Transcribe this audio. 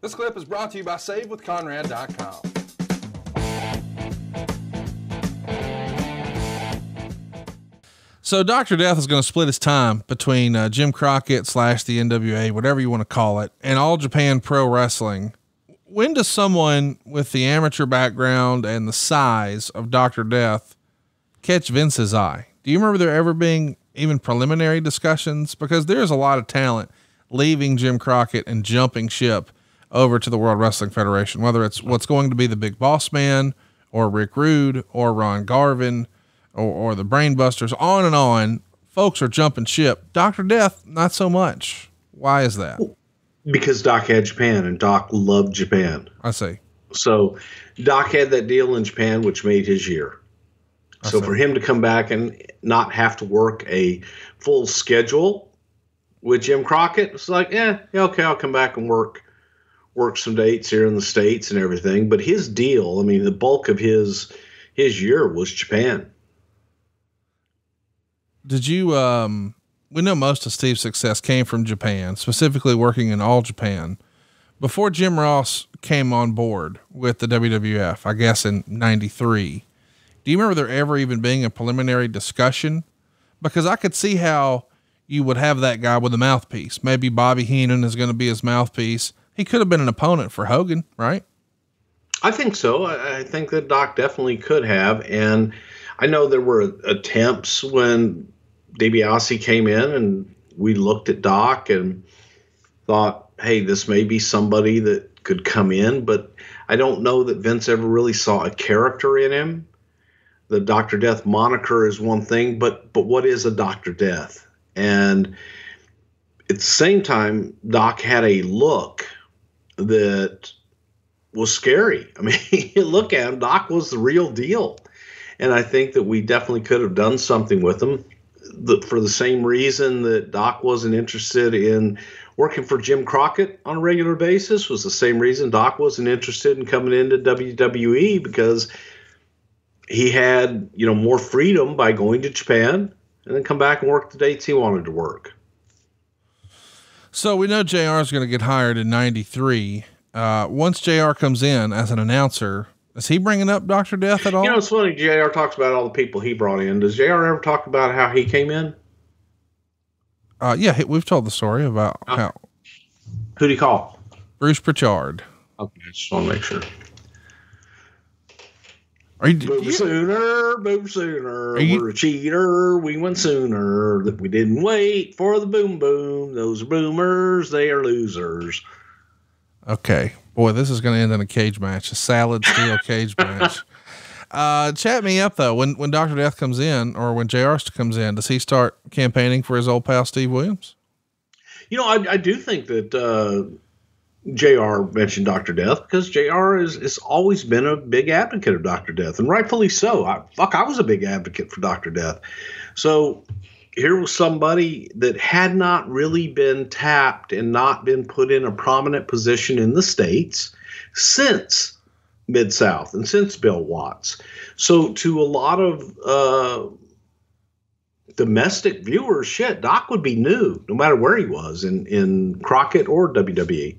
This clip is brought to you by SaveWithConrad.com. So Dr. Death is going to split his time between uh, Jim Crockett slash the NWA, whatever you want to call it, and All Japan Pro Wrestling. When does someone with the amateur background and the size of Dr. Death catch Vince's eye? Do you remember there ever being even preliminary discussions? Because there's a lot of talent leaving Jim Crockett and jumping ship over to the World Wrestling Federation, whether it's what's going to be the big boss man or Rick Rude or Ron Garvin or, or the Brainbusters, on and on. Folks are jumping ship. Dr. Death, not so much. Why is that? Because Doc had Japan and Doc loved Japan. I see. So Doc had that deal in Japan, which made his year. So for him to come back and not have to work a full schedule with Jim Crockett, it's like, eh, yeah, okay, I'll come back and work work some dates here in the states and everything. But his deal, I mean, the bulk of his his year was Japan. Did you um we know most of Steve's success came from Japan, specifically working in all Japan. Before Jim Ross came on board with the WWF, I guess in 93, do you remember there ever even being a preliminary discussion? Because I could see how you would have that guy with a mouthpiece. Maybe Bobby Heenan is going to be his mouthpiece. He could have been an opponent for Hogan, right? I think so. I, think that Doc definitely could have. And I know there were attempts when DiBiase came in and we looked at Doc and thought, hey, this may be somebody that could come in. But I don't know that Vince ever really saw a character in him the Doctor Death moniker is one thing, but but what is a Doctor Death? And at the same time, Doc had a look that was scary. I mean, look at him, Doc was the real deal, and I think that we definitely could have done something with him. The, for the same reason that Doc wasn't interested in working for Jim Crockett on a regular basis was the same reason Doc wasn't interested in coming into WWE because he had you know more freedom by going to Japan and then come back and work the dates he wanted to work. So we know JR is going to get hired in 93. Uh, once JR comes in as an announcer, is he bringing up Dr. Death at all? You know, it's funny. JR talks about all the people he brought in. Does JR ever talk about how he came in? Uh, yeah, we've told the story about uh, how. Who'd he call? Bruce Prichard. Okay, I just want to make sure. Are you, move you, sooner, move sooner. You, We're a cheater. We went sooner. That we didn't wait for the boom boom. Those boomers, they are losers. Okay, boy, this is going to end in a cage match, a salad steel cage match. Uh, chat me up though. When when Doctor Death comes in, or when JR comes in, does he start campaigning for his old pal Steve Williams? You know, I, I do think that. Uh, JR mentioned Dr. Death because JR has, has always been a big advocate of Dr. Death, and rightfully so. I, fuck, I was a big advocate for Dr. Death. So here was somebody that had not really been tapped and not been put in a prominent position in the States since Mid South and since Bill Watts. So to a lot of uh, domestic viewers, shit, Doc would be new no matter where he was in, in Crockett or WWE.